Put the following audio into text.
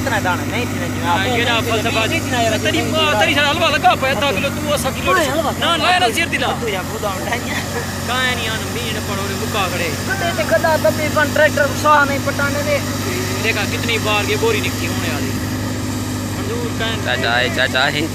इतना दाना नहीं थी ना केड़ा फलसफा तेरी तरी सारा हलवा लगा पे 10 किलो तू 80 किलो ना लाया ना सिर दिला तू या बुदा उठाइया काहे नहीं आन मीन पड़ो रे मुका खड़े कदे ते खदा तबी बन ट्रैक्टर साह नहीं पटाने दे देखा कितनी बार ये बोरी निकली होने वाली मंजूर कहन चाचा है चाचा है